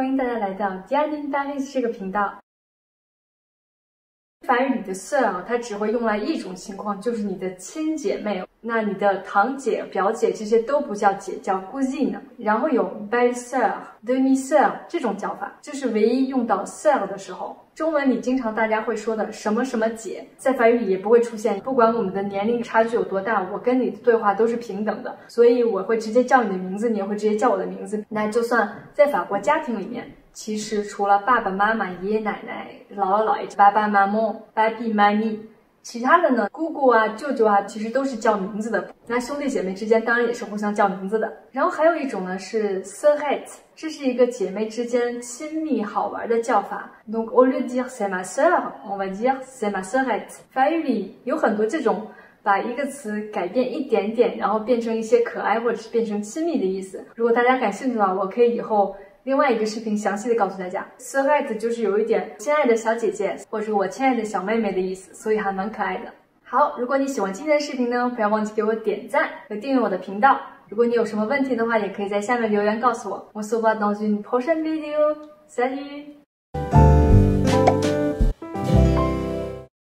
欢迎大家来到 d i a n i Paris 这个频道。法语里的 sœur 它只会用来一种情况，就是你的亲姐妹。那你的堂姐、表姐这些都不叫姐，叫 cousine。然后有 belle sœur、demi sœur 这种叫法，就是唯一用到 sœur 的时候。中文里经常大家会说的什么什么姐，在法语里也不会出现。不管我们的年龄差距有多大，我跟你的对话都是平等的，所以我会直接叫你的名字，你也会直接叫我的名字。那就算在法国家庭里面，其实除了爸爸妈妈、爷爷奶奶、姥姥姥爷、爸爸妈妈、爸比妈咪。其他的呢，姑姑啊、舅舅啊，其实都是叫名字的。那兄弟姐妹之间当然也是互相叫名字的。然后还有一种呢是 sœurette，这是一个姐妹之间亲密好玩的叫法。Donc au lieu de dire c'est ma sœur，on va dire c'est ma sœurette。法语里有很多这种把一个词改变一点点，然后变成一些可爱或者是变成亲密的意思。如果大家感兴趣的话，我可以以后。另外一个视频详细的告诉大家 s i r e t 就是有一点亲爱的小姐姐，或者我亲爱的小妹妹的意思，所以还蛮可爱的。好，如果你喜欢今天的视频呢，不要忘记给我点赞和订阅我的频道。如果你有什么问题的话，也可以在下面留言告诉我。我 s e v o dans une prochaine vidéo，salut。